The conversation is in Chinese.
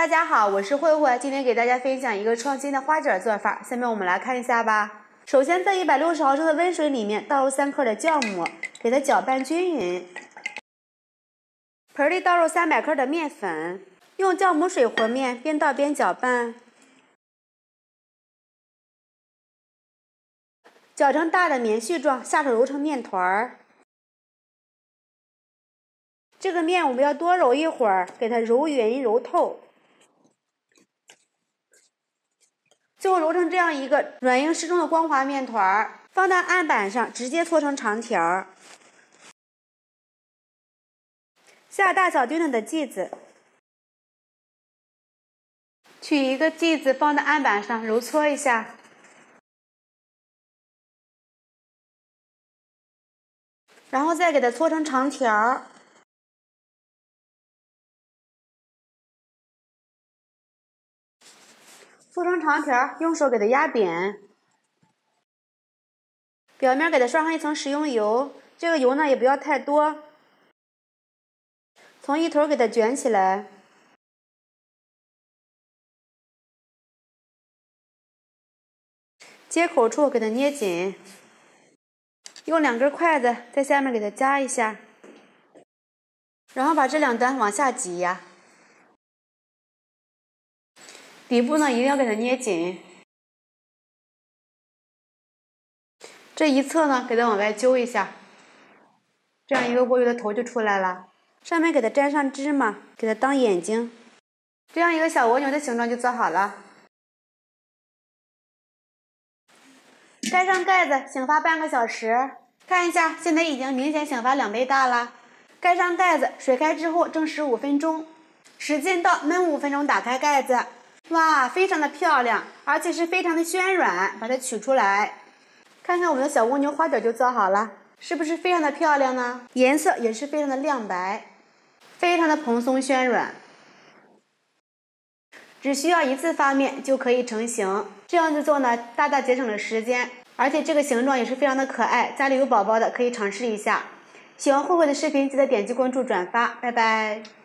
大家好，我是慧慧，今天给大家分享一个创新的花卷做法。下面我们来看一下吧。首先，在一百六十毫升的温水里面倒入三克的酵母，给它搅拌均匀。盆里倒入三百克的面粉，用酵母水和面，边倒边搅拌，搅成大的棉絮状，下手揉成面团儿。这个面我们要多揉一会儿，给它揉匀揉透。最后揉成这样一个软硬适中的光滑面团儿，放到案板上，直接搓成长条儿。下大小对等的剂子，取一个剂子放在案板上揉搓一下，然后再给它搓成长条儿。搓成长条，用手给它压扁，表面给它刷上一层食用油，这个油呢也不要太多。从一头给它卷起来，接口处给它捏紧，用两根筷子在下面给它夹一下，然后把这两端往下挤压。底部呢一定要给它捏紧，这一侧呢给它往外揪一下，这样一个蜗牛的头就出来了。上面给它粘上芝麻，给它当眼睛，这样一个小蜗牛的形状就做好了。盖上盖子，醒发半个小时。看一下，现在已经明显醒发两倍大了。盖上盖子，水开之后蒸十五分钟，使劲倒，焖五分钟，打开盖子。哇，非常的漂亮，而且是非常的暄软。把它取出来，看看我们的小蜗牛花卷就做好了，是不是非常的漂亮呢？颜色也是非常的亮白，非常的蓬松暄软。只需要一次发面就可以成型，这样子做呢，大大节省了时间，而且这个形状也是非常的可爱。家里有宝宝的可以尝试一下。喜欢慧慧的视频，记得点击关注、转发，拜拜。